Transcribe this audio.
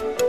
you